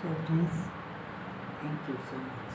so please, thank you so much.